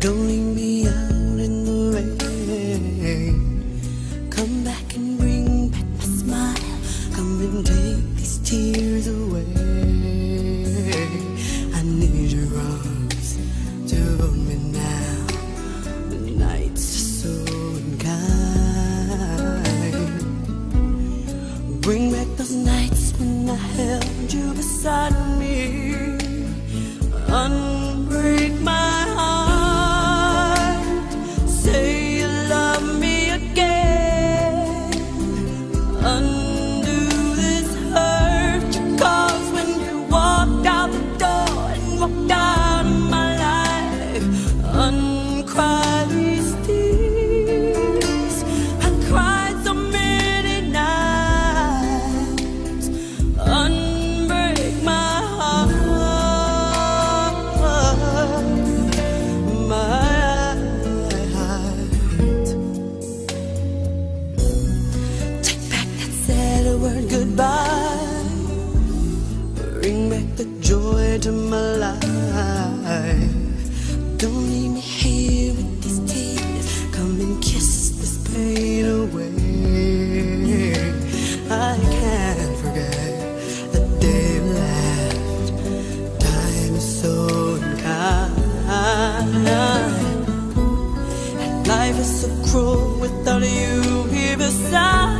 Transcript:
Don't leave me out in the rain. Come back and bring back my smile. Come and take these tears away. I need your arms to hold me now. The nights so unkind. Bring back those nights when I held you beside me. To my life. Don't leave me here with these tears. Come and kiss this pain away. I can't forget the day you left. Time is so unkind. And life is so cruel without you here beside